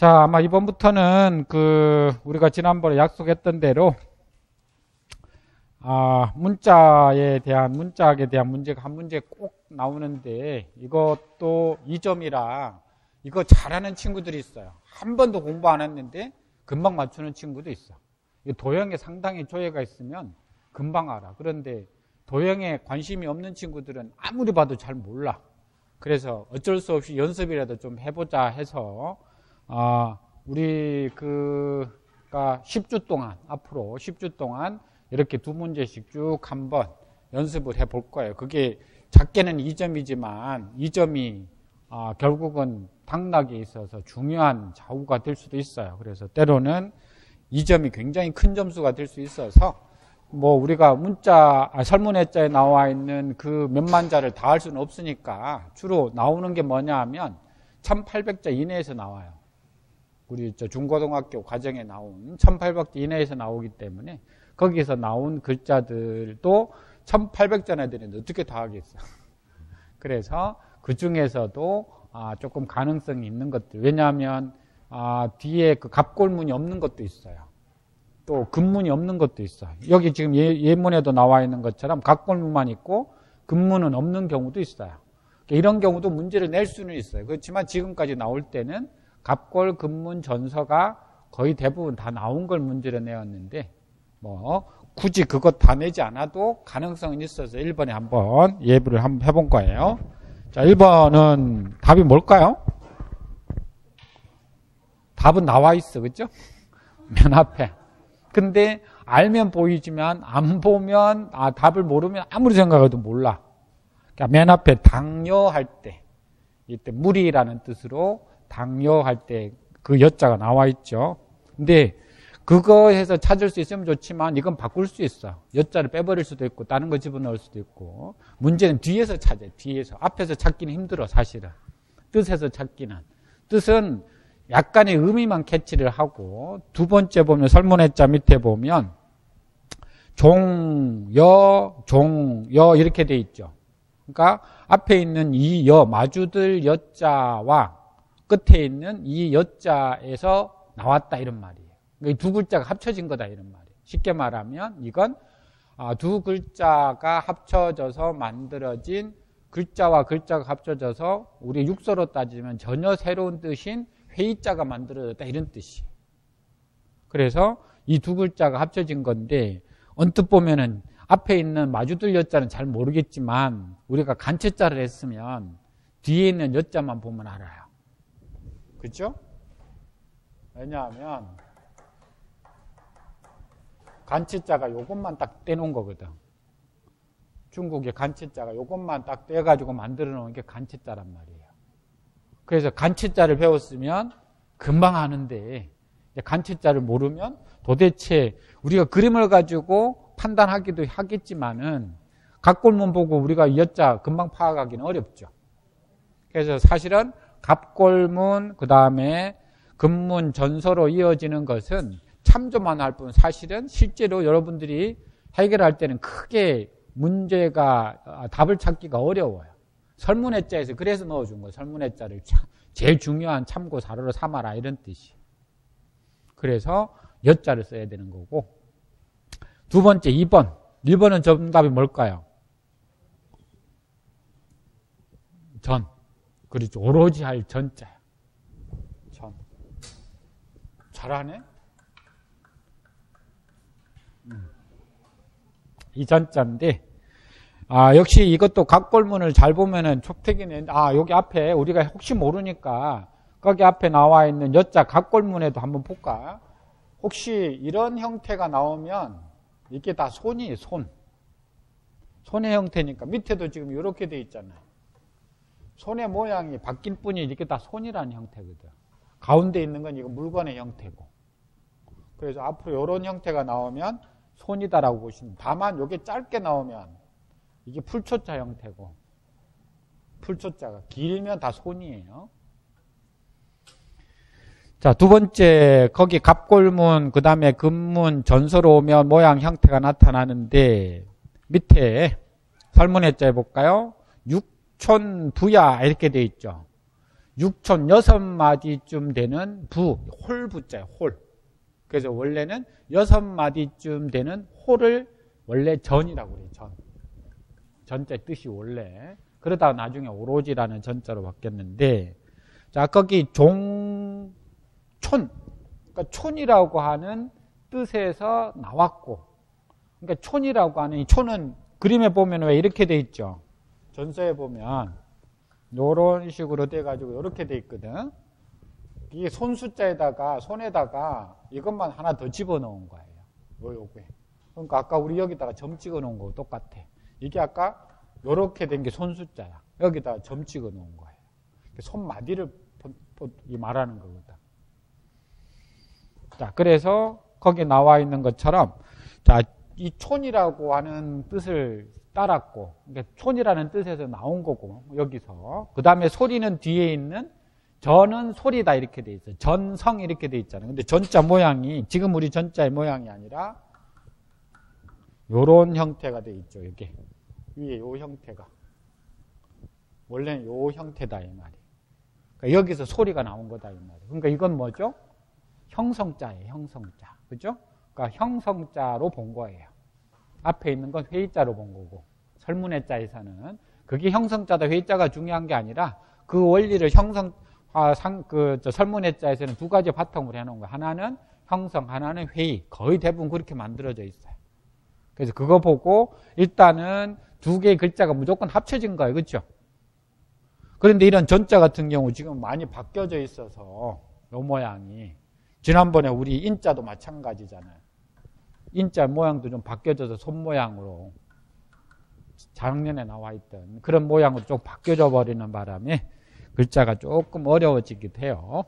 자, 아마 이번부터는 그 우리가 지난번에 약속했던 대로 아, 문자에 대한 문자학에 대한 문제가 한 문제 꼭 나오는데 이것도 2점이라 이거 잘하는 친구들이 있어요. 한 번도 공부 안 했는데 금방 맞추는 친구도 있어. 도형에 상당히 조예가 있으면 금방 알아. 그런데 도형에 관심이 없는 친구들은 아무리 봐도 잘 몰라. 그래서 어쩔 수 없이 연습이라도 좀 해보자 해서 아, 우리 그가 10주 동안 앞으로 10주 동안 이렇게 두 문제씩 쭉 한번 연습을 해 볼 거예요. 그게 작게는 2점이지만 2점이 아, 결국은 당락에 있어서 중요한 좌우가 될 수도 있어요. 그래서 때로는 2점이 굉장히 큰 점수가 될 수 있어서 뭐 우리가 문자 아, 설문회자에 나와 있는 그 몇만 자를 다 할 수는 없으니까 주로 나오는 게 뭐냐 하면 1800자 이내에서 나와요. 우리 저 중고등학교 과정에 나온 1800자 이내에서 나오기 때문에 거기서 나온 글자들도 1800자나 되는데 어떻게 다 하겠어. 그래서 그 중에서도 아, 조금 가능성이 있는 것들. 왜냐하면 아, 뒤에 그 갑골문이 없는 것도 있어요. 또 근문이 없는 것도 있어요. 여기 지금 예, 문에도 나와 있는 것처럼 갑골문만 있고 근문은 없는 경우도 있어요. 이런 경우도 문제를 낼 수는 있어요. 그렇지만 지금까지 나올 때는 갑골, 근문, 전서가 거의 대부분 다 나온 걸 문제로 내었는데 뭐 굳이 그것 다 내지 않아도 가능성은 있어서 1번에 한번 예부를 한번 해본 거예요. 자, 1번은 답이 뭘까요? 답은 나와 있어. 그죠? 맨 앞에. 근데 알면 보이지만 안 보면 아 답을 모르면 아무리 생각해도 몰라. 그러니까 맨 앞에 당뇨할 때 이때 무리라는 뜻으로 당뇨할 때 그 여자가 나와 있죠. 근데 그거 해서 찾을 수 있으면 좋지만 이건 바꿀 수 있어. 여자를 빼버릴 수도 있고 다른 거 집어넣을 수도 있고 문제는 뒤에서 찾아. 뒤에서 앞에서 찾기는 힘들어 사실은. 뜻에서 찾기는. 뜻은 약간의 의미만 캐치를 하고 두 번째 보면 설문의자 밑에 보면 종, 여, 종, 여 이렇게 돼 있죠. 그러니까 앞에 있는 이 여, 마주들 여자와 끝에 있는 이 여자에서 나왔다 이런 말이에요. 그러니까 두 글자가 합쳐진 거다 이런 말이에요. 쉽게 말하면 이건 아, 두 글자가 합쳐져서 만들어진 글자와 글자가 합쳐져서 우리 육서로 따지면 전혀 새로운 뜻인 회의자가 만들어졌다 이런 뜻이에요. 그래서 이 두 글자가 합쳐진 건데 언뜻 보면은 앞에 있는 마주들 여자는 잘 모르겠지만 우리가 간체자를 했으면 뒤에 있는 여자만 보면 알아요. 그렇죠? 왜냐하면 간체자가 요것만 딱 떼놓은 거거든. 중국의 간체자가 요것만 딱 떼가지고 만들어 놓은 게 간체자란 말이에요. 그래서 간체자를 배웠으면 금방 아는데 간체자를 모르면 도대체 우리가 그림을 가지고 판단하기도 하겠지만은 각골문 보고 우리가 여자 금방 파악하기는 어렵죠. 그래서 사실은 갑골문 그 다음에 근문 전서로 이어지는 것은 참조만 할 뿐 사실은 실제로 여러분들이 해결할 때는 크게 문제가 아, 답을 찾기가 어려워요. 설문의자에서 그래서 넣어준 거예요. 설문의자를 제일 중요한 참고 사료로 삼아라 이런 뜻이. 그래서 여자를 써야 되는 거고 두 번째 2번 1번은 정답이 뭘까요? 전 그렇죠. 오로지 할 전자 전 잘하네 음. 이 전자인데 아, 역시 이것도 각골문을 잘 보면은 촉택이네. 아, 여기 앞에 우리가 혹시 모르니까 거기 앞에 나와 있는 여자 각골문에도 한번 볼까? 혹시 이런 형태가 나오면 이게 다 손이에요, 손. 손의 형태니까 밑에도 지금 이렇게 돼 있잖아요. 손의 모양이 바뀐 뿐이 이렇게 다 손이라는 형태거든. 가운데 있는 건 이거 물건의 형태고. 그래서 앞으로 이런 형태가 나오면 손이다라고 보시면 다만 이게 짧게 나오면 이게 풀초자 형태고 풀초자가 길면 다 손이에요. 자, 두 번째, 거기 갑골문, 그 다음에 금문, 전서로 오면 모양 형태가 나타나는데, 밑에 설문의자 해볼까요? 육촌 부야, 이렇게 돼 있죠. 육촌 여섯 마디쯤 되는 부, 홀부자예요, 홀. 그래서 원래는 여섯 마디쯤 되는 홀을 원래 전이라고 그래요, 전. 전자 뜻이 원래. 그러다가 나중에 오로지라는 전자로 바뀌었는데, 자, 거기 종, 촌. 그러니까 촌이라고 하는 뜻에서 나왔고, 그러니까 촌이라고 하는 이 촌은 그림에 보면 왜 이렇게 돼 있죠? 전서에 보면, 요런 식으로 돼 가지고 이렇게 돼 있거든. 이게 손 숫자에다가, 손에다가 이것만 하나 더 집어넣은 거예요. 요, 요게. 그러니까 아까 우리 여기다가 점 찍어 놓은 거 똑같아. 이게 아까 요렇게 된 게 손 숫자야. 여기다가 점 찍어 놓은 거예요. 손마디를 말하는 거거든. 자, 그래서 거기 나와 있는 것처럼 자, 이 촌이라고 하는 뜻을 따랐고, 그러니까 촌이라는 뜻에서 나온 거고, 여기서. 그 다음에 소리는 뒤에 있는 전은 소리다 이렇게 돼 있어요. 전성 이렇게 돼 있잖아요. 근데 전자 모양이, 지금 우리 전자의 모양이 아니라, 요런 형태가 돼 있죠, 이게. 위에 요 형태가. 원래는 요 형태다, 이 말이에요. 그러니까 여기서 소리가 나온 거다, 이 말이에요. 그러니까 이건 뭐죠? 형성자예요, 형성자. 그죠? 그러니까 형성자로 본 거예요. 앞에 있는 건 회의자로 본 거고, 설문의자에서는 그게 형성자다, 회의자가 중요한 게 아니라 그 원리를 형성, 아, 상, 그, 저 설문의자에서는 두 가지 바탕으로 해놓은 거예요. 하나는 형성, 하나는 회의. 거의 대부분 그렇게 만들어져 있어요. 그래서 그거 보고 일단은 두 개의 글자가 무조건 합쳐진 거예요. 그렇죠? 그런데 이런 전자 같은 경우 지금 많이 바뀌어져 있어서 요 모양이 지난번에 우리 인자도 마찬가지잖아요. 인자 모양도 좀 바뀌어져서 손 모양으로 작년에 나와 있던 그런 모양으로 좀 바뀌어져 버리는 바람에 글자가 조금 어려워지기도 해요.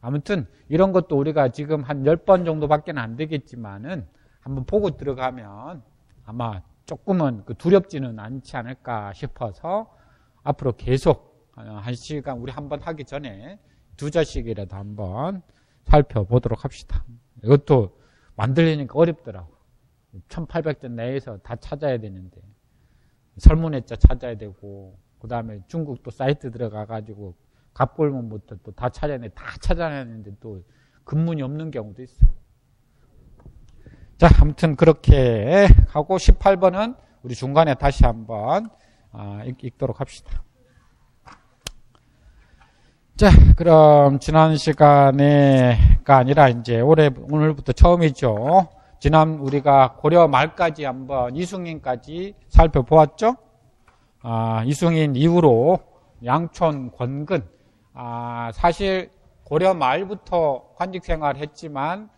아무튼 이런 것도 우리가 지금 한 10번 정도밖에 안 되겠지만은 한번 보고 들어가면 아마 조금은 그 두렵지는 않지 않을까 싶어서 앞으로 계속 한 시간 우리 한번 하기 전에 두 자씩이라도 한번 살펴보도록 합시다. 이것도 만들려니까 어렵더라고. 1800점 내에서 다 찾아야 되는데 설문했자 찾아야 되고 그 다음에 중국도 사이트 들어가가지고 갑골문부터 또 다 찾아내 다 찾아내는데 또 근문이 없는 경우도 있어. 자, 아무튼 그렇게 하고 18번은 우리 중간에 다시 한번 아, 읽도록 합시다. 자, 그럼 지난 시간에가 아니라 이제 올해 오늘부터 처음이죠. 지난 우리가 고려 말까지 한번 이승인까지 살펴보았죠. 아, 이승인 이후로 양촌 권근 아, 사실 고려 말부터 관직 생활을 했지만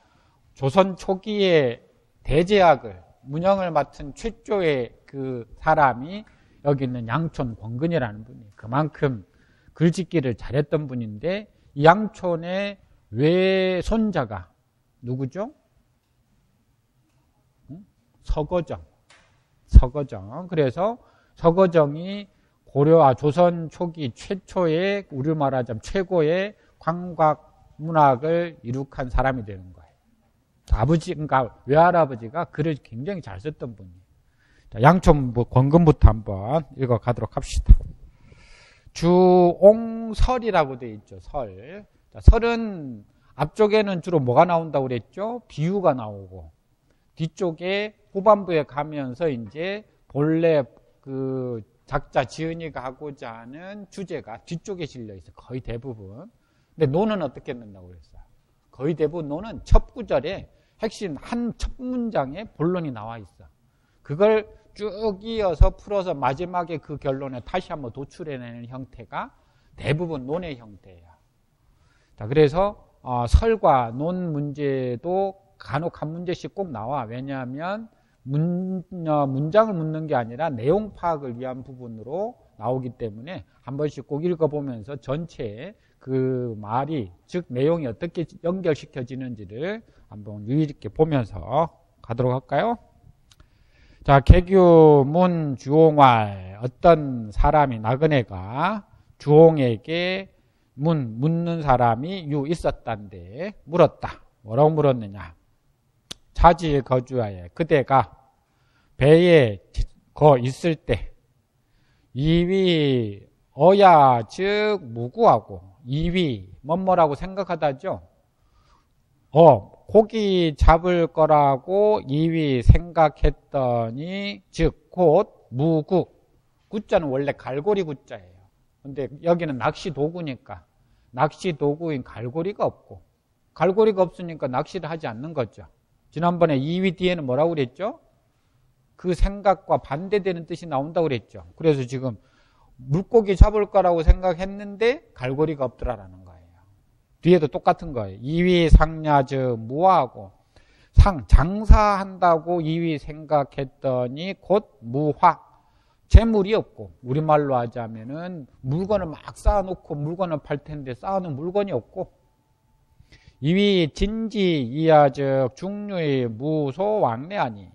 조선 초기에 대제학을 문영을 맡은 최초의 그 사람이 여기 있는 양촌 권근이라는 분이 그만큼 글짓기를 잘했던 분인데 이 양촌의 외손자가 누구죠? 서거정. 서거정. 그래서 서거정이 고려와 조선 초기 최초의 우리 말하자면 최고의 광각 문학을 이룩한 사람이 되는 거예요. 아버지, 그러니까 외할아버지가 글을 굉장히 잘 썼던 분이에요. 양촌 뭐 권금부터 한번 읽어 가도록 합시다. 주옹설이라고 되어 있죠. 설. 자, 설은 앞쪽에는 주로 뭐가 나온다고 그랬죠? 비유가 나오고 뒤쪽에 후반부에 가면서 이제 본래 그 작자 지은이가 하고자 하는 주제가 뒤쪽에 실려 있어. 거의 대부분. 근데 노는 어떻게 넣는다고 그랬어요? 거의 대부분 노는 첫 구절에 핵심 한 첫 문장에 본론이 나와 있어. 그걸 쭉 이어서 풀어서 마지막에 그 결론에 다시 한번 도출해내는 형태가 대부분 논의 형태예요. 자, 그래서 어, 설과 논 문제도 간혹 한 문제씩 꼭 나와. 왜냐하면 문, 어, 문장을 묻는 게 아니라 내용 파악을 위한 부분으로 나오기 때문에 한 번씩 꼭 읽어보면서 전체의 그 말이 즉 내용이 어떻게 연결시켜지는지를 한번 유의 깊게 보면서 가도록 할까요? 자, 개규 문 주홍활 어떤 사람이 나그네가 주홍에게 문 묻는 사람이 유 있었단데 물었다. 뭐라고 물었느냐? 자지에 거주하여 그대가 배에 거 있을 때 이위 어야 즉 무구하고 2위 뭐뭐라고 생각하다죠. 어, 고기 잡을 거라고 2위 생각했더니 즉 곧 무구 구자는 원래 갈고리 구자예요. 근데 여기는 낚시 도구니까 낚시 도구인 갈고리가 없고 갈고리가 없으니까 낚시를 하지 않는 거죠. 지난번에 2위 뒤에는 뭐라고 그랬죠? 그 생각과 반대되는 뜻이 나온다고 그랬죠. 그래서 지금 물고기 잡을 거라고 생각했는데 갈고리가 없더라라는 거예요. 뒤에도 똑같은 거예요. 2위 상야즈 무하고 상 장사한다고 2위 생각했더니 곧 무화. 재물이 없고 우리말로 하자면은 물건을 막 쌓아놓고 물건을 팔 텐데 쌓아놓은 물건이 없고 2위 진지 이하적 중류의 무소 왕래하니.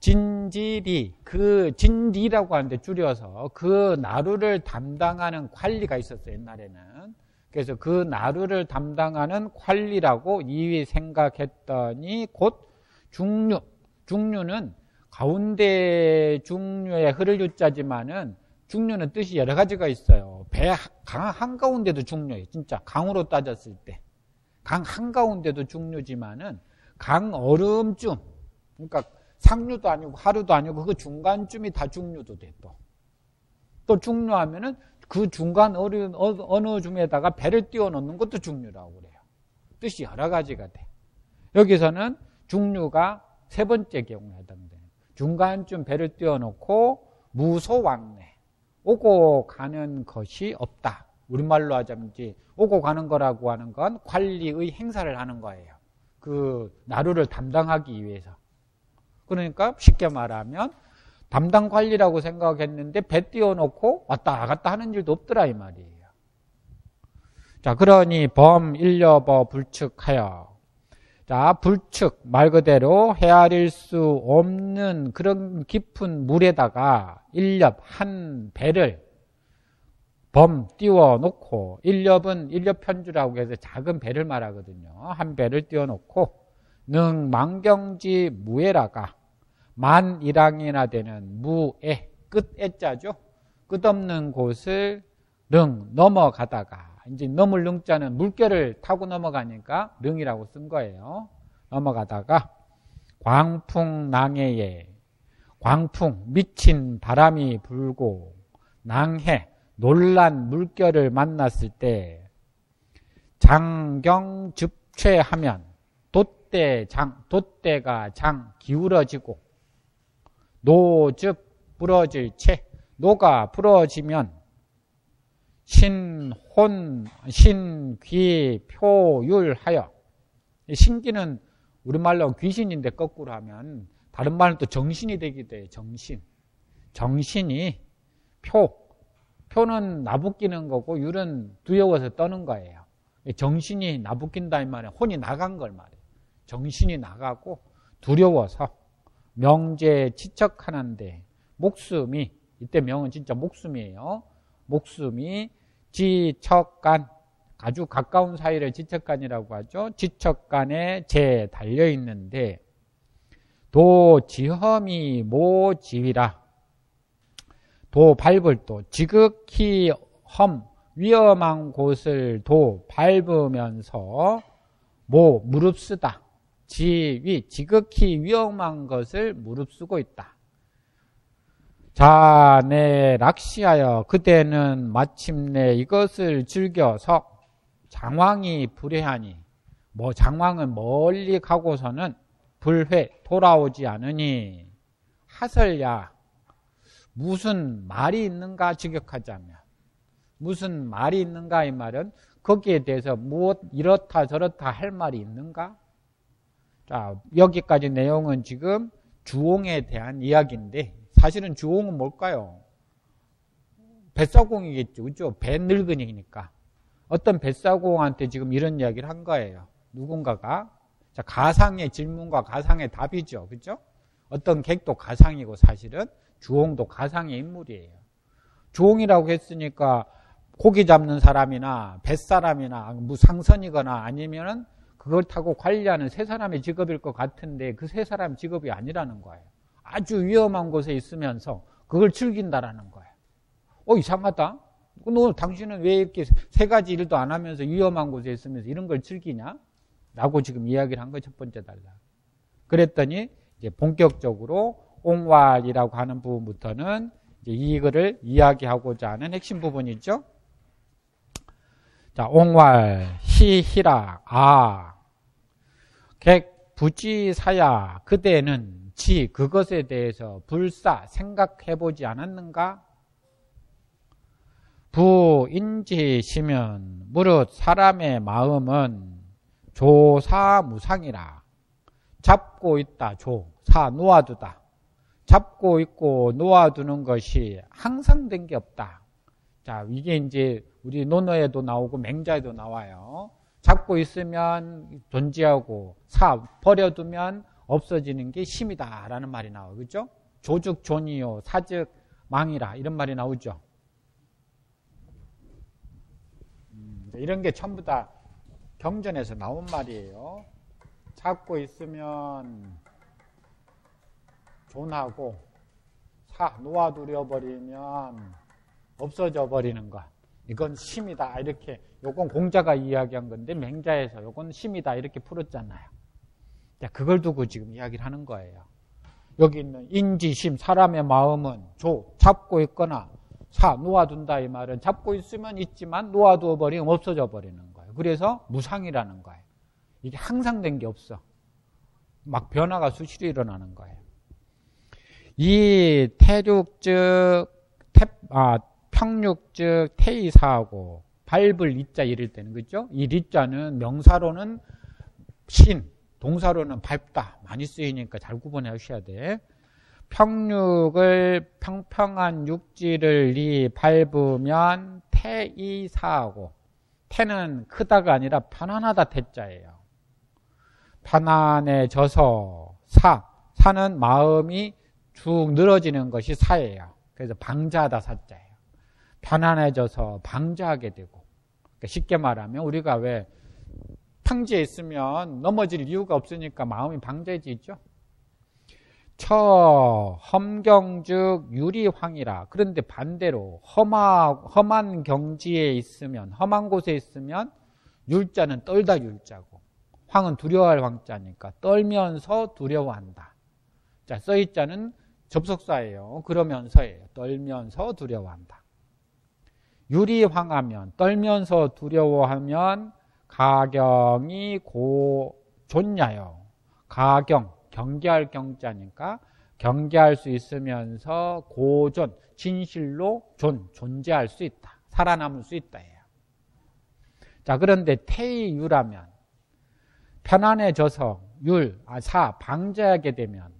진질이 그 진리라고 하는데 줄여서 그 나루를 담당하는 관리가 있었어요 옛날에는 그래서 그 나루를 담당하는 관리라고 이위 생각했더니 곧 중류 중류는 가운데 중류에 흐를 유자지만은 중류는 뜻이 여러 가지가 있어요. 배 강 한가운데도 중류예요. 진짜 강으로 따졌을 때. 강 한가운데도 중류지만은 강 얼음쯤 그러니까 상류도 아니고 하루도 아니고 그 중간쯤이 다 중류도 돼 또. 또 중류하면은 그 중간 어느, 어느 줌에다가 배를 띄워 놓는 것도 중류라고 그래요. 뜻이 여러 가지가 돼. 여기서는 중류가 세 번째 경우에 해당돼요. 중간쯤 배를 띄워 놓고 무소왕래. 오고 가는 것이 없다. 우리말로 하자면 이제 오고 가는 거라고 하는 건 관리의 행사를 하는 거예요. 그 나루를 담당하기 위해서. 그러니까 쉽게 말하면 담당 관리라고 생각했는데 배 띄워놓고 왔다 갔다 하는 일도 없더라 이 말이에요. 자, 그러니 범 일려버 불측하여 자, 불측 말 그대로 헤아릴 수 없는 그런 깊은 물에다가 일렵 한 배를 범 띄워 놓고 일렵은 일렵 편주라고 해서 작은 배를 말하거든요. 한 배를 띄워 놓고 능 망경지 무에라가 만일항이나 되는 무에 끝에 자죠. 끝없는 곳을 릉 넘어가다가 이제 넘을 릉자는 물결을 타고 넘어가니까 릉이라고 쓴 거예요. 넘어가다가 광풍 낭해에 광풍 미친 바람이 불고 낭해 놀란 물결을 만났을 때 장경 즙최하면 돛대 장 돛대가 장 기울어지고 노즉 부러질 채 노가 부러지면 신혼 신귀 표율하여 신기는 우리말로 귀신인데 거꾸로 하면 다른 말은 또 정신이 되기도 해요. 정신. 정신이 표. 표는 나부끼는 거고 율은 두려워서 떠는 거예요. 정신이 나부낀다 이 말은 혼이 나간 걸 말이에요. 정신이 나가고 두려워서 명제 지척하는데 목숨이 이때 명은 진짜 목숨이에요. 목숨이 지척간 아주 가까운 사이를 지척간이라고 하죠. 지척간에 재 달려 있는데 도지험이 모지위라 도 밟을 도 지극히 험 위험한 곳을 도 밟으면서 모 무릅쓰다 지위, 지극히 위험한 것을 무릅쓰고 있다. 자, 내 락시하여 그대는 마침내 이것을 즐겨서 장왕이 불회하니 뭐 장왕은 멀리 가고서는 불회 돌아오지 않으니 하설야 무슨 말이 있는가 직역하자면 무슨 말이 있는가 이 말은 거기에 대해서 무엇 이렇다 저렇다 할 말이 있는가 자, 여기까지 내용은 지금 주홍에 대한 이야기인데 사실은 주홍은 뭘까요? 뱃사공이겠죠. 그죠? 뱃늙은이니까. 어떤 뱃사공한테 지금 이런 이야기를 한 거예요. 누군가가. 자, 가상의 질문과 가상의 답이죠. 그죠? 어떤 객도 가상이고 사실은 주홍도 가상의 인물이에요. 주홍이라고 했으니까 고기 잡는 사람이나 뱃사람이나 무상선이거나 아니면은 그걸 타고 관리하는 세 사람의 직업일 것 같은데 그 세 사람 직업이 아니라는 거예요. 아주 위험한 곳에 있으면서 그걸 즐긴다라는 거예요. 어, 이상하다? 너 당신은 왜 이렇게 세 가지 일도 안 하면서 위험한 곳에 있으면서 이런 걸 즐기냐? 라고 지금 이야기를 한 거 첫 번째 달라. 그랬더니 이제 본격적으로 옹왈이라고 하는 부분부터는 이제 이거를 이야기하고자 하는 핵심 부분이죠. 자, 옹왈, 히, 히라, 아. 객, 부지사야, 그대는 지, 그것에 대해서 불사, 생각해보지 않았는가? 부인지시면 무릇 사람의 마음은 조사무상이라. 잡고 있다 조, 사 놓아두다. 잡고 있고 놓아두는 것이 항상 된 게 없다. 자 이게 이제 우리 논어에도 나오고 맹자에도 나와요 잡고 있으면 존재하고 사 버려두면 없어지는 게 심이다. 라는 말이 나와요. 그죠? 조죽 존이요 사즉 망이라. 이런 말이 나오죠. 이런 게 전부 다 경전에서 나온 말이에요. 잡고 있으면 존하고 사 놓아두려 버리면 없어져 버리는 것. 이건 심이다 이렇게 요건 공자가 이야기한 건데 맹자에서 요건 심이다 이렇게 풀었잖아요. 자, 그걸 두고 지금 이야기를 하는 거예요. 여기 있는 인지심 사람의 마음은 조 잡고 있거나 사 놓아둔다 이 말은 잡고 있으면 있지만 놓아두어 버리면 없어져 버리는 거예요. 그래서 무상이라는 거예요. 이게 항상 된 게 없어. 막 변화가 수시로 일어나는 거예요. 이 태륙 즉 태, 아, 평육 즉 태이사하고 밟을 이자 이럴 때는 그죠? 이 리자는 명사로는 신, 동사로는 밟다 많이 쓰이니까 잘 구분해 하셔야 돼. 평육을 평평한 육지를 리 밟으면 태이사하고 태는 크다가 아니라 편안하다 태자예요. 편안해져서 사 사는 마음이 쭉 늘어지는 것이 사예요. 그래서 방자하다 사자예요. 편안해져서 방자하게 되고 그러니까 쉽게 말하면 우리가 왜 평지에 있으면 넘어질 이유가 없으니까 마음이 방자해지죠. 처 험경즉 유리황이라 그런데 반대로 험하, 험한 경지에 있으면 험한 곳에 있으면 율자는 떨다 율자고 황은 두려워할 황자니까 떨면서 두려워한다. 자 써있자는 접속사예요. 그러면서예요. 떨면서 두려워한다 유리황하면 떨면서 두려워하면 가경이 고 좋냐요 가경 경계할 경자니까 경계할 수 있으면서 고존, 진실로 존, 존재할 수 있다. 살아남을 수 있다. 해요. 자, 그런데 태이유라면 편안해져서 율, 아, 사, 방자하게 되면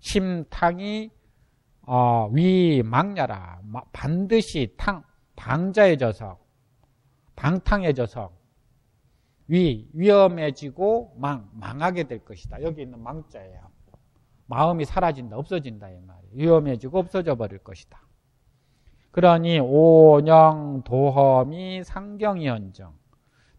심탕이 어, 위망냐라 반드시 탕, 방자해져서 방탕해져서 위, 위험해지고 망, 망하게 될 것이다. 여기 있는 망자예요. 마음이 사라진다, 없어진다, 이 말이에요. 위험해지고 없어져 버릴 것이다. 그러니 오영 도험이 상경이언정.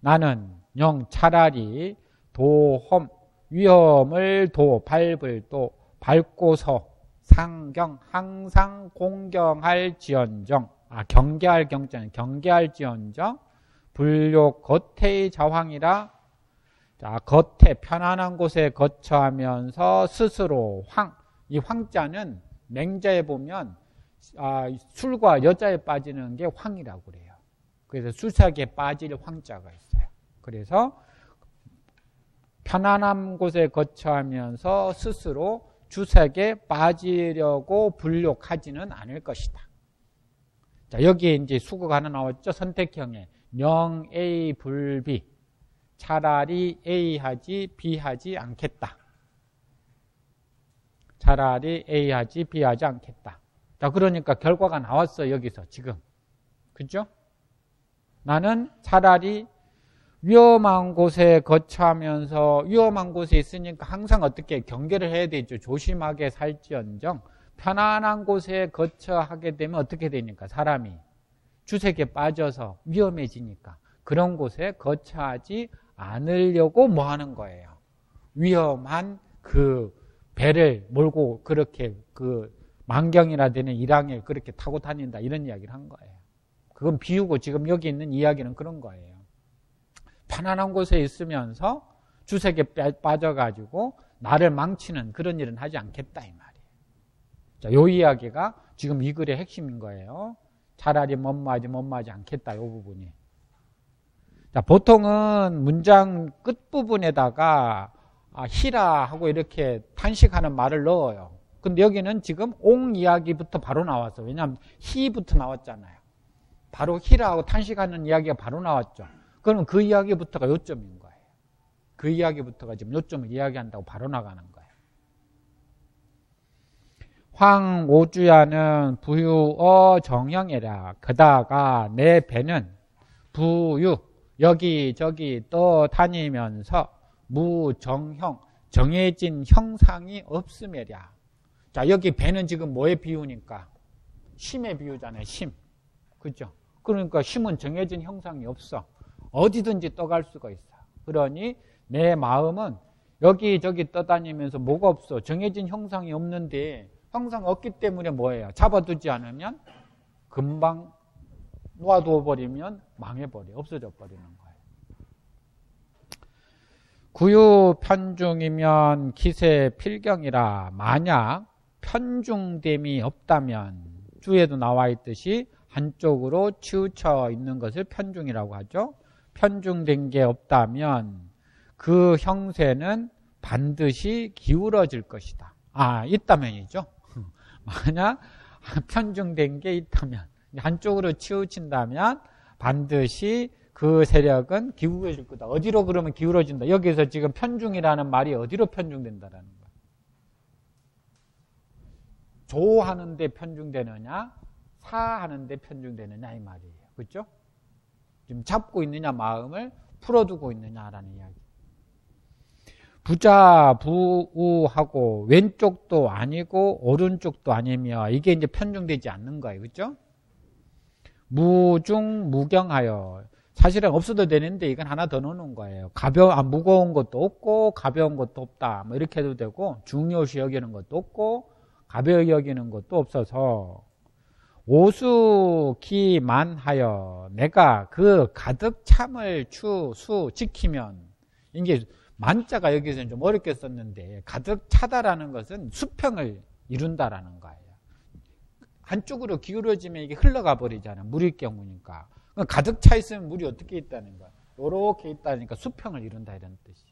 나는 영 차라리 도험, 위험을 도, 밟을 도, 밟고서 상경, 항상 공경할 지언정. 아, 경계할 경자는 경계할 지언정. 불욕 겉의 자황이라 자, 겉에 편안한 곳에 거처하면서 스스로 황, 이 황자는 맹자에 보면 아, 술과 여자에 빠지는 게 황이라고 그래요. 그래서 수색에 빠질 황자가 있어요. 그래서 편안한 곳에 거처하면서 스스로 주색에 빠지려고 불욕하지는 않을 것이다. 자, 여기에 이제 수가 하나 나왔죠. 선택형에. 명 A 불비 차라리 A 하지 B 하지 않겠다. 차라리 A 하지 B 하지 않겠다. 자 그러니까 결과가 나왔어 여기서 지금 그죠? 나는 차라리 위험한 곳에 거처하면서 위험한 곳에 있으니까 항상 어떻게 경계를 해야 되죠. 조심하게 살지언정 편안한 곳에 거처 하게 되면 어떻게 되니까 사람이 주색에 빠져서 위험해지니까 그런 곳에 거처하지 않으려고 뭐 하는 거예요. 위험한 그 배를 몰고 그렇게 그 만경이나 되는 일항에 그렇게 타고 다닌다 이런 이야기를 한 거예요. 그건 비우고 지금 여기 있는 이야기는 그런 거예요. 편안한 곳에 있으면서 주색에 빠져가지고 나를 망치는 그런 일은 하지 않겠다 이 말이에요. 자, 요 이야기가 지금 이 글의 핵심인 거예요. 차라리 못마지 못마지 않겠다 요 부분이. 자, 보통은 문장 끝부분에다가 아, 히라 하고 이렇게 탄식하는 말을 넣어요. 근데 여기는 지금 옹 이야기부터 바로 나왔어. 왜냐하면 히부터 나왔잖아요. 바로 히라하고 탄식하는 이야기가 바로 나왔죠. 그러면 그 이야기부터가 요점인 거예요. 그 이야기부터가 지금 요점을 이야기한다고 바로 나가는 거예요. 황오주야는 부유어 정형이라 그다가 내 배는 부유 여기저기 떠다니면서 무정형 정해진 형상이 없음이랴. 자 여기 배는 지금 뭐에 비유니까 심에 비유잖아요. 심. 그죠? 그러니까 심은 정해진 형상이 없어. 어디든지 떠갈 수가 있어. 그러니 내 마음은 여기저기 떠다니면서 뭐가 없어. 정해진 형상이 없는데 형상 없기 때문에 뭐예요? 잡아두지 않으면 금방 놓아두어 버리면 망해버려. 없어져 버리는 거예요. 구유 편중이면 기세 필경이라 만약 편중됨이 없다면 주에도 나와 있듯이 한쪽으로 치우쳐 있는 것을 편중이라고 하죠. 편중된 게 없다면 그 형세는 반드시 기울어질 것이다. 아, 있다면이죠. 만약 편중된 게 있다면, 한쪽으로 치우친다면 반드시 그 세력은 기울어질 거다. 어디로 그러면 기울어진다. 여기서 지금 편중이라는 말이 어디로 편중된다라는 거야. 조하는데 편중되느냐, 사하는데 편중되느냐 이 말이에요. 그렇죠? 지금 잡고 있느냐 마음을 풀어두고 있느냐라는 이야기. 부자 부우하고 왼쪽도 아니고 오른쪽도 아니며 이게 이제 편중되지 않는 거예요. 그렇죠? 무중 무경하여 사실은 없어도 되는데 이건 하나 더 넣는 거예요. 가벼 아, 무거운 것도 없고 가벼운 것도 없다. 뭐 이렇게 해도 되고 중요시 여기는 것도 없고 가벼이 여기는 것도 없어서 오수기만하여 내가 그 가득 참을 추, 수 지키면 이게 만자가 여기서는 좀 어렵게 썼는데 가득 차다라는 것은 수평을 이룬다라는 거예요. 한쪽으로 기울어지면 이게 흘러가 버리잖아요. 물일 경우니까. 가득 차 있으면 물이 어떻게 있다는 거야? 이렇게 있다니까 수평을 이룬다 이런 뜻이.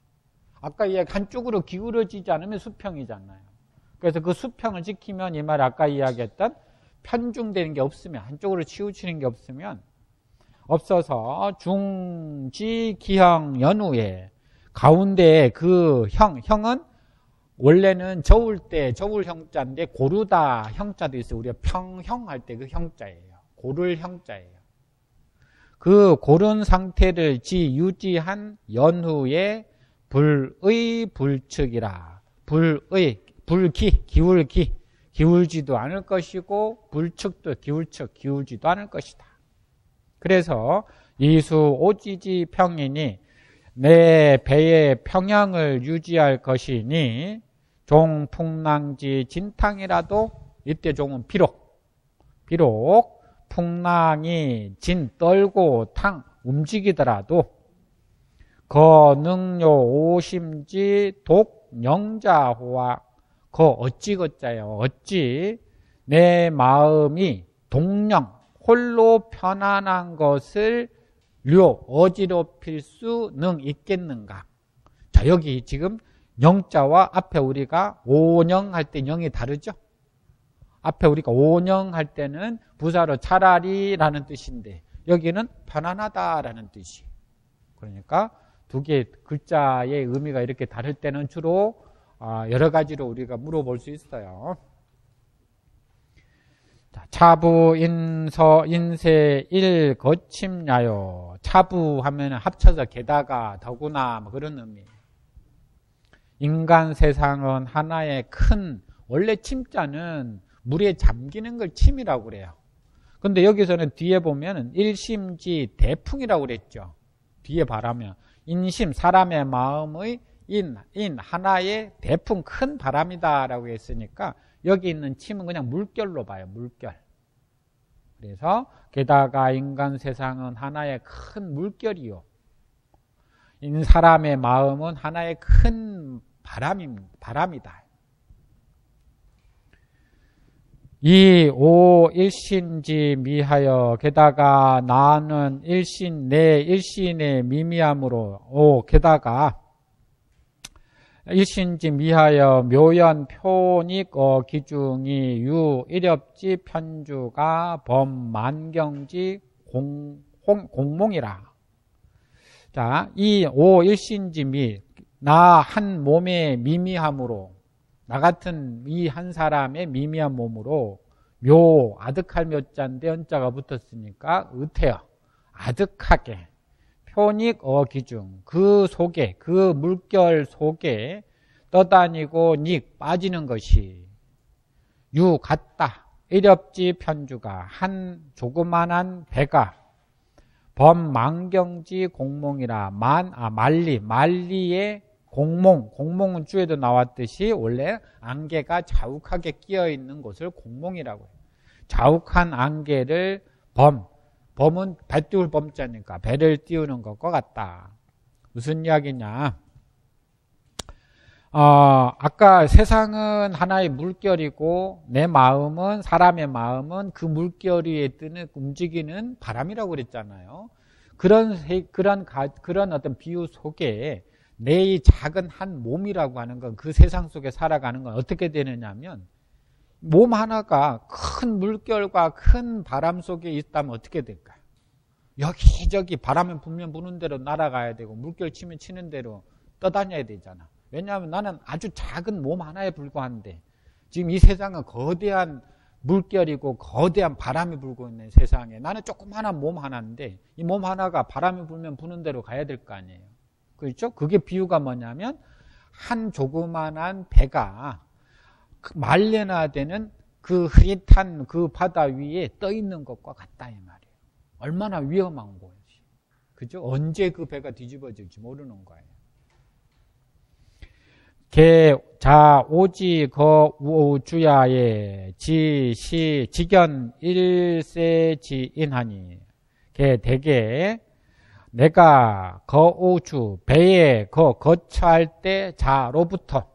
아까 이야기 한쪽으로 기울어지지 않으면 수평이잖아요. 그래서 그 수평을 지키면 이 말 아까 이야기했던 편중되는 게 없으면 한쪽으로 치우치는 게 없으면 없어서 중지 기형 연후에 가운데 그 형, 형은 원래는 저울 때 저울 형자인데 고르다 형자도 있어요. 우리가 평형 할 때 그 형자예요. 고를 형자예요. 그 고른 상태를 지 유지한 연후에 불의 불측이라 불의 불기 기울기 기울지도 않을 것이고 불측도 기울측 기울지도 않을 것이다. 그래서 이수 오지지 평이니 내 배의 평양을 유지할 것이니 종 풍랑지 진탕이라도 이때 종은 비록 비록 풍랑이 진 떨고 탕 움직이더라도 거능요 오심지 독 영자호와 그 어찌거짜요 어찌 내 마음이 동령 홀로 편안한 것을 료 어지럽힐 수능 있겠는가? 자 여기 지금 영자와 앞에 우리가 오령 할때 영이 다르죠? 앞에 우리가 오령 할 때는 부사로 차라리라는 뜻인데 여기는 편안하다라는 뜻이. 그러니까 두개 글자의 의미가 이렇게 다를 때는 주로 아, 여러 가지로 우리가 물어볼 수 있어요. 차부 인서 인세 일 거침야요. 차부 하면 합쳐서 게다가 더구나 뭐 그런 의미. 인간 세상은 하나의 큰 원래 침자는 물에 잠기는 걸 침이라고 그래요. 근데 여기서는 뒤에 보면 일심지 대풍이라고 그랬죠. 뒤에 바라면 인심 사람의 마음의 인, 인 하나의 대풍 큰 바람이다라고 했으니까 여기 있는 침은 그냥 물결로 봐요. 물결. 그래서 게다가 인간 세상은 하나의 큰 물결이요. 인 사람의 마음은 하나의 큰 바람입니다. 바람이다. 이 오 일신지 미하여 게다가 나는 일신 내 일신의 미미함으로 오 게다가 일신지 미하여 묘연 표닉 어 기중이 유 일엽지 편주가 범 만경지 공, 공 공 몽이라. 자, 이 오 일신지 미, 나 한 몸의 미미함으로, 나 같은 이 한 사람의 미미한 몸으로 묘, 아득할 몇 자인데 연자가 붙었으니까 의태어, 아득하게. 표닉 어기중 그 속에 그 물결 속에 떠다니고 닉 빠지는 것이 유 같다 이렵지 편주가 한 조그만한 배가 범망경지 공몽이라 만 아 말리 말리의 공몽 공몽은 주에도 나왔듯이 원래 안개가 자욱하게 끼어 있는 곳을 공몽이라고 해요. 자욱한 안개를 범 범은 배 띄울 범자니까 배를 띄우는 것과 같다. 무슨 이야기냐? 어, 아까 세상은 하나의 물결이고 내 마음은 사람의 마음은 그 물결 위에 뜨는 움직이는 바람이라고 그랬잖아요. 그런 그런 그런 어떤 비유 속에 내 이 작은 한 몸이라고 하는 건 그 세상 속에 살아가는 건 어떻게 되느냐면 몸 하나가 큰 물결과 큰 바람 속에 있다면 어떻게 될까요? 여기저기 바람이 불면 부는 대로 날아가야 되고 물결 치면 치는 대로 떠다녀야 되잖아. 왜냐하면 나는 아주 작은 몸 하나에 불과한데 지금 이 세상은 거대한 물결이고 거대한 바람이 불고 있는 세상에 나는 조그마한 몸 하나인데 이 몸 하나가 바람이 불면 부는 대로 가야 될 거 아니에요. 그렇죠? 그게 비유가 뭐냐면 한 조그만한 배가 그 말려놔되는 그 흐릿한 그 바다 위에 떠 있는 것과 같다 이 말이에요. 얼마나 위험한 거지. 그죠? 언제 그 배가 뒤집어질지 모르는 거예요. 개, 자, 오지, 거, 우, 주야에, 지, 시, 지견, 일세, 지, 인하니. 개, 대개, 내가, 거, 오주, 배에, 거, 거처할 때, 자로부터,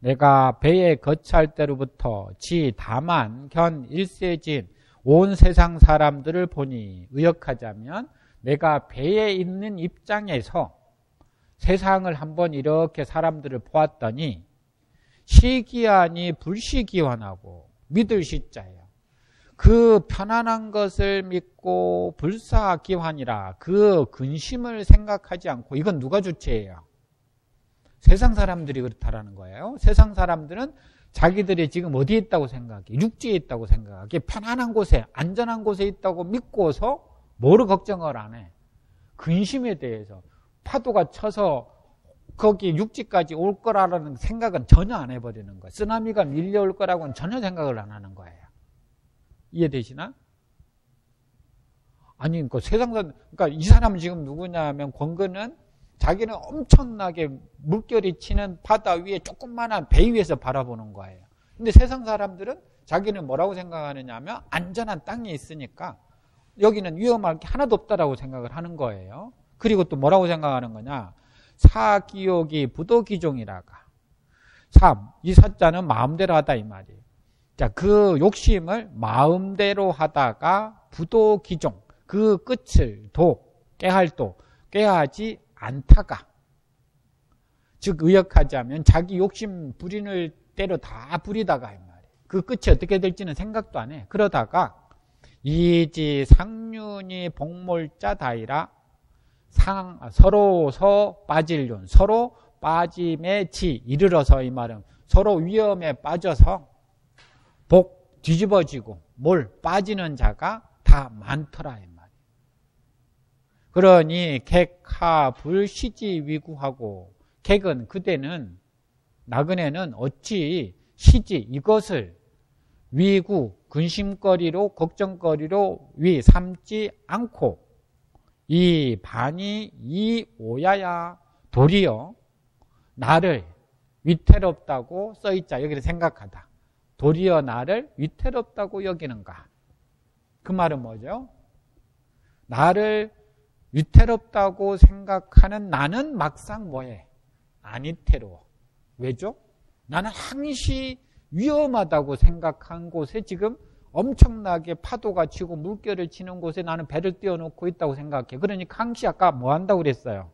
내가 배에 거처할 때로부터 지 다만 견 일세진 온 세상 사람들을 보니 의역하자면 내가 배에 있는 입장에서 세상을 한번 이렇게 사람들을 보았더니 시기하니 불시기환하고 믿을 시자예요. 그 편안한 것을 믿고 불사기환이라 그 근심을 생각하지 않고 이건 누가 주체예요? 세상 사람들이 그렇다라는 거예요. 세상 사람들은 자기들이 지금 어디에 있다고 생각해? 육지에 있다고 생각하기 편안한 곳에, 안전한 곳에 있다고 믿고서 뭐를 걱정을 안 해? 근심에 대해서. 파도가 쳐서 거기 육지까지 올 거라는 생각은 전혀 안 해버리는 거예요. 쓰나미가 밀려올 거라고는 전혀 생각을 안 하는 거예요. 이해되시나? 아니, 그 세상사, 그러니까 이 사람은 지금 누구냐면 권근은 자기는 엄청나게 물결이 치는 바다 위에 조그만한 배 위에서 바라보는 거예요. 근데 세상 사람들은 자기는 뭐라고 생각하느냐 하면 안전한 땅에 있으니까 여기는 위험할 게 하나도 없다라고 생각을 하는 거예요. 그리고 또 뭐라고 생각하는 거냐? 사기욕이 부도기종이라가. 3. 이 사자는 마음대로 하다 이 말이에요. 자, 그 욕심을 마음대로 하다가 부도기종, 그 끝을 도, 깨할 도, 깨하지 않다가 즉 의역하자면 자기 욕심 부리는 대로 다 부리다가. 그 끝이 어떻게 될지는 생각도 안 해. 그러다가 이지 상륜이 복몰자 다이라 상 서로서 빠질륜 서로 빠짐의 지 이르러서 이 말은 서로 위험에 빠져서 복 뒤집어지고 뭘 빠지는 자가 다 많더라 이 말. 그러니 객하 불시지 위구하고 객은 그대는 나그네는 어찌 시지 이것을 위구 근심거리로 걱정거리로 위 삼지 않고 이 반이 이 오야야 도리어 나를 위태롭다고 써있자. 여기를 생각하다. 도리어 나를 위태롭다고 여기는가? 그 말은 뭐죠? 나를 위태롭다고 생각하는 나는 막상 뭐해? 안 위태로워. 왜죠? 나는 항시 위험하다고 생각한 곳에 지금 엄청나게 파도가 치고 물결을 치는 곳에 나는 배를 띄워놓고 있다고 생각해. 그러니까 항시 아까 뭐 한다고 그랬어요?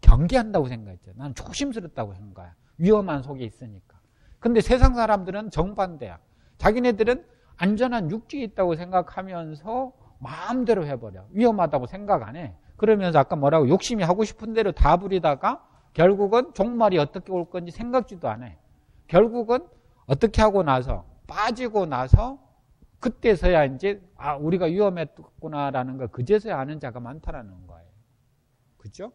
경계한다고 생각했죠. 나는 조심스럽다고 한 거야. 위험한 속에 있으니까. 근데 세상 사람들은 정반대야. 자기네들은 안전한 육지에 있다고 생각하면서 마음대로 해버려. 위험하다고 생각 안 해. 그러면서 아까 뭐라고 욕심이 하고 싶은 대로 다 부리다가 결국은 종말이 어떻게 올 건지 생각지도 안 해. 결국은 어떻게 하고 나서 빠지고 나서 그때서야 이제 아 우리가 위험했구나라는 걸 그제서야 아는 자가 많다라는 거예요. 그죠?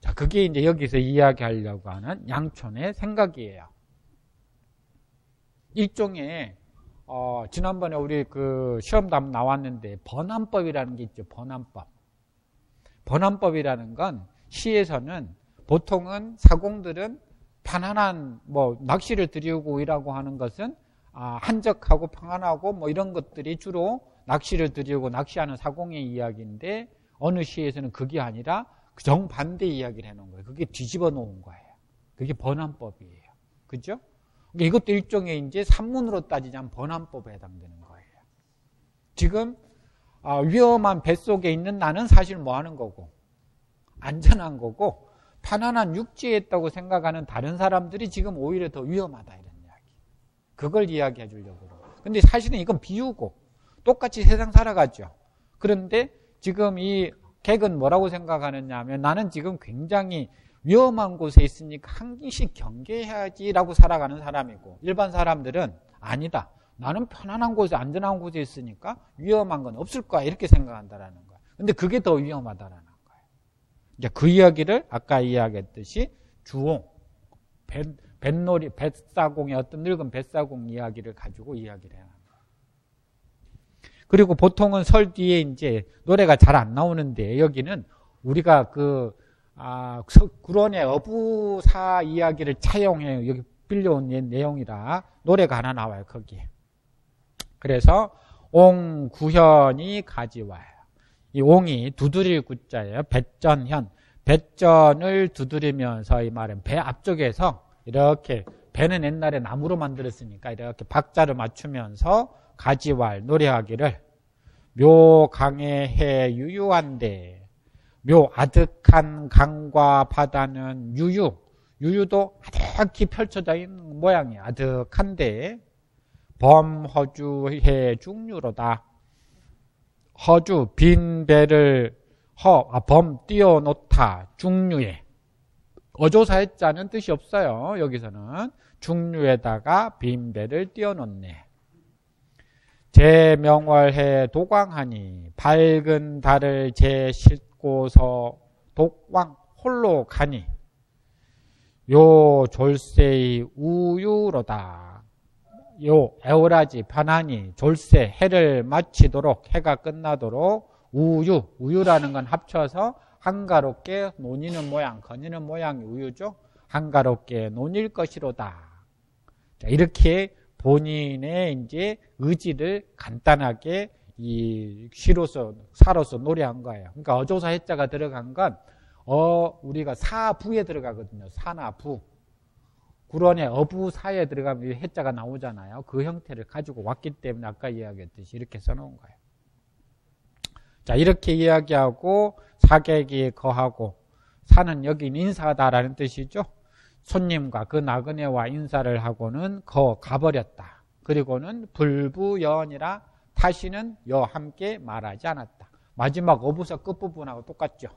자, 그게 이제 여기서 이야기하려고 하는 양촌의 생각이에요. 일종의 어, 지난번에 우리 그 시험담 나왔는데 번안법이라는 게 있죠. 번안법. 번안법이라는 건 시에서는 보통은 사공들은 편안한 뭐 낚시를 들이고 일하고 하는 것은 아, 한적하고 평안하고 뭐 이런 것들이 주로 낚시를 들이고 낚시하는 사공의 이야기인데 어느 시에서는 그게 아니라 정반대 이야기를 해놓은 거예요. 그게 뒤집어 놓은 거예요. 그게 번안법이에요. 그죠? 그러니까 이것도 일종의 이제 산문으로 따지자면 번안법에 해당되는 거예요. 지금 아, 위험한 뱃속에 있는 나는 사실 뭐 하는 거고 안전한 거고 편안한 육지에 있다고 생각하는 다른 사람들이 지금 오히려 더 위험하다 이런 이야기. 그걸 이야기해 주려고 그러고. 근데 사실은 이건 비유고 똑같이 세상 살아가죠. 그런데 지금 이 객은 뭐라고 생각하느냐 하면 나는 지금 굉장히 위험한 곳에 있으니까 한기씩 경계해야지라고 살아가는 사람이고 일반 사람들은 아니다. 나는 편안한 곳에 안전한 곳에 있으니까 위험한 건 없을 거야 이렇게 생각한다라는 거야. 근데 그게 더 위험하다라는 거예요. 이제 그 이야기를 아까 이야기했듯이 주홍 뱃, 뱃놀이 뱃사공의 어떤 늙은 뱃사공 이야기를 가지고 이야기를 해요. 그리고 보통은 설 뒤에 이제 노래가 잘 안 나오는데 여기는 우리가 그 아, 구론의 어부사 이야기를 차용해 여기 빌려온 내용이라 노래가 하나 나와요 거기에. 그래서 옹구현이 가지와요. 이 옹이 두드릴 구자예요. 배전현. 배전을 두드리면서 이 말은 배 앞쪽에서 이렇게 배는 옛날에 나무로 만들었으니까 이렇게 박자를 맞추면서 가지왈 노래하기를 묘강의 해 유유한데 묘 아득한 강과 바다는 유유 유유도 아득히 펼쳐져 있는 모양이 아득한데 범허주해 중유로다. 허주 빈 배를 허, 아, 범 띄워놓다 중류에. 어조사의 자는 뜻이 없어요 여기서는. 중류에다가 빈 배를 띄워놓네. 제명월해 도광하니 밝은 달을 제 싣고서 독왕 홀로 가니 요 졸세의 우유로다. 요 에오라지 편안히 졸세 해를 마치도록 해가 끝나도록 우유 우유라는 건 합쳐서 한가롭게 논이는 모양 거니는 모양이 우유죠. 한가롭게 논일 것이로다. 자, 이렇게 본인의 이제 의지를 간단하게 이 시로서 사로서 노래한 거예요. 그러니까 어조사 해자가 들어간 건 어, 우리가 사부에 들어가거든요. 사나 부. 구론의 어부 사에 들어가면 해자가 나오잖아요. 그 형태를 가지고 왔기 때문에 아까 이야기했듯이 이렇게 써놓은 거예요. 자, 이렇게 이야기하고 사객이 거하고 사는 여긴 인사다라는 뜻이죠. 손님과 그 나그네와 인사를 하고는 거 가버렸다. 그리고는 불부연이라 다시는 여 함께 말하지 않았다. 마지막 어부서 끝부분하고 똑같죠.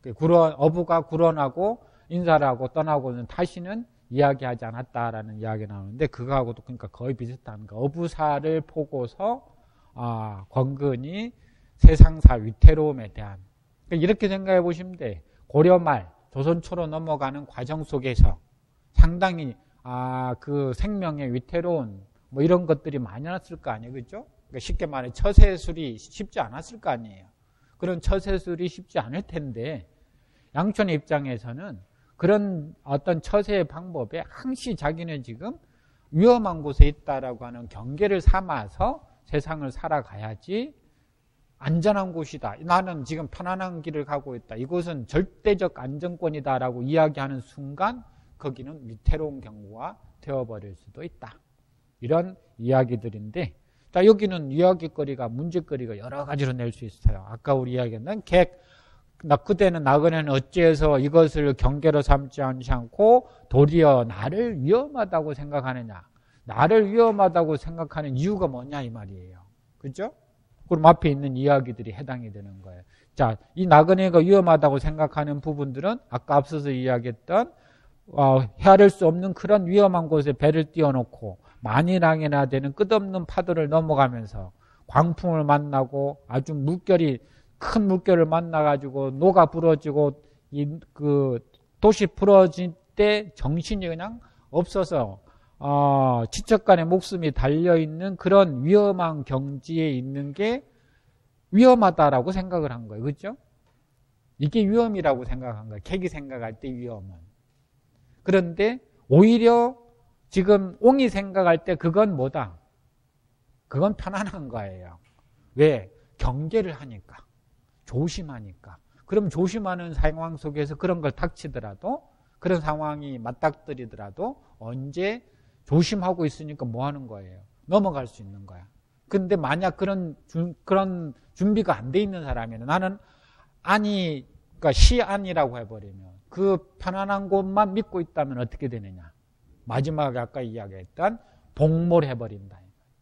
그 구런, 어부가 구런하고 인사를 하고 떠나고는 다시는 이야기하지 않았다라는 이야기 나오는데 그거하고도 그러니까 거의 비슷한 거. 어부사를 보고서 아, 권근이 세상사 위태로움에 대한 그러니까 이렇게 생각해 보시면 돼. 고려 말 조선초로 넘어가는 과정 속에서 상당히 아, 그 생명의 위태로운 뭐 이런 것들이 많이 났을 거 아니에요. 그죠? 그러니까 쉽게 말해 처세술이 쉽지 않았을 거 아니에요. 그런 처세술이 쉽지 않을 텐데 양촌의 입장에서는 그런 어떤 처세의 방법에 항시 자기는 지금 위험한 곳에 있다라고 하는 경계를 삼아서 세상을 살아가야지 안전한 곳이다. 나는 지금 편안한 길을 가고 있다. 이곳은 절대적 안정권이다라고 이야기하는 순간 거기는 위태로운 경우가 되어버릴 수도 있다. 이런 이야기들인데 자 여기는 이야기거리가 문제거리가 여러 가지로 낼 수 있어요. 아까 우리 이야기했던 객나 그대는 나그네는 어찌해서 이것을 경계로 삼지 않고 도리어 나를 위험하다고 생각하느냐. 나를 위험하다고 생각하는 이유가 뭐냐 이 말이에요. 그죠? 그럼 앞에 있는 이야기들이 해당이 되는 거예요. 자, 이 나그네가 위험하다고 생각하는 부분들은 아까 앞서서 이야기했던 어, 헤아릴 수 없는 그런 위험한 곳에 배를 띄워놓고 만일항해나 되는 끝없는 파도를 넘어가면서 광풍을 만나고 아주 물결이 큰 물결을 만나가지고 녹아 부러지고 이 그 도시 부러질 때 정신이 그냥 없어서 어, 지척간의 목숨이 달려 있는 그런 위험한 경지에 있는 게 위험하다라고 생각을 한 거예요, 그렇죠? 이게 위험이라고 생각한 거예요. 객이 생각할 때 위험은. 그런데 오히려 지금 옹이 생각할 때 그건 뭐다? 그건 편안한 거예요. 왜? 경계를 하니까. 조심하니까. 그럼 조심하는 상황 속에서 그런 걸 닥치더라도 그런 상황이 맞닥뜨리더라도 언제 조심하고 있으니까 뭐 하는 거예요? 넘어갈 수 있는 거야. 근데 만약 그런 주, 그런 준비가 안 돼 있는 사람이면 나는 아니 그러니까 시안이라고 해버리면 그 편안한 곳만 믿고 있다면 어떻게 되느냐? 마지막에 아까 이야기했던 복몰해버린다.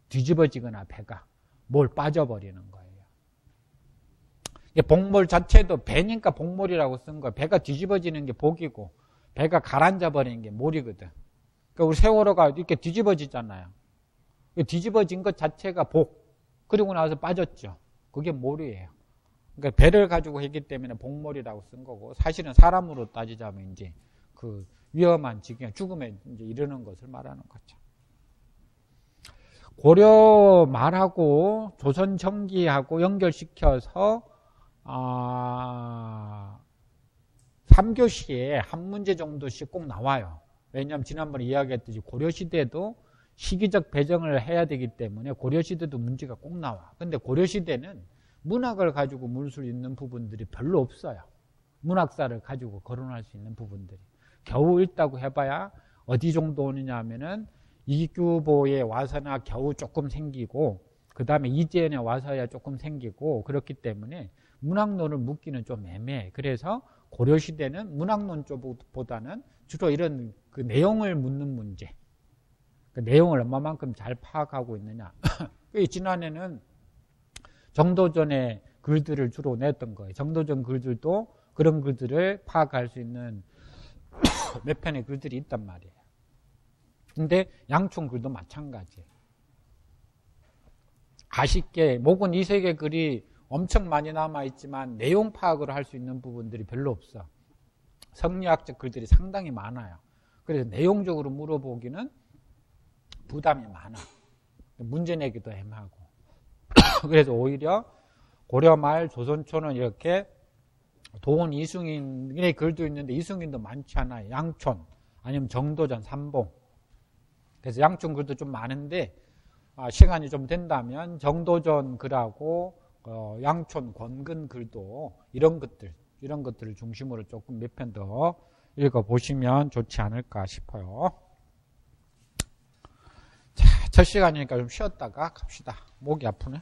뒤집어지거나 배가 뭘 빠져버리는 거예요. 복몰 자체도 배니까 복몰이라고 쓴 거예요. 배가 뒤집어지는 게 복이고 배가 가라앉아 버리는 게 몰이거든. 그러니까 우리 세월호가 이렇게 뒤집어지잖아요. 뒤집어진 것 자체가 복. 그리고 나서 빠졌죠. 그게 몰이에요. 그러니까 배를 가지고 했기 때문에 복몰이라고 쓴 거고 사실은 사람으로 따지자면 이제 그 위험한 지경 죽음에 이제 이르는 것을 말하는 거죠. 고려 말하고 조선 정기하고 연결시켜서 아 3교시에 한 문제 정도씩 꼭 나와요. 왜냐하면 지난번에 이야기했듯이 고려시대도 시기적 배정을 해야 되기 때문에 고려시대도 문제가 꼭 나와. 근데 고려시대는 문학을 가지고 물수 있는 부분들이 별로 없어요. 문학사를 가지고 거론할 수 있는 부분들이. 겨우 읽다고 해봐야 어디 정도 오느냐 하면은 이규보에 와서나 겨우 조금 생기고 그 다음에 이재현에 와서야 조금 생기고 그렇기 때문에 문학론을 묻기는 좀 애매해. 그래서 고려시대는 문학론 쪽보다는 주로 이런 그 내용을 묻는 문제. 그 내용을 얼마만큼 잘 파악하고 있느냐. 지난해는 정도전의 글들을 주로 냈던 거예요. 정도전 글들도 그런 글들을 파악할 수 있는 몇 편의 글들이 있단 말이에요. 근데 양촌 글도 마찬가지예요. 아쉽게 목은 이세계 글이 엄청 많이 남아있지만 내용 파악을 할 수 있는 부분들이 별로 없어. 성리학적 글들이 상당히 많아요. 그래서 내용적으로 물어보기는 부담이 많아. 문제 내기도 애매하고. 그래서 오히려 고려 말 조선초는 이렇게 도원 이승인의 글도 있는데 이승인도 많지 않아요. 양촌 아니면 정도전 삼봉. 그래서 양촌 글도 좀 많은데 아, 시간이 좀 된다면 정도전 글하고 어, 양촌 권근 글도 이런 것들 이런 것들을 중심으로 조금 몇 편 더 읽어 보시면 좋지 않을까 싶어요. 자, 첫 시간이니까 좀 쉬었다가 갑시다. 목이 아프네.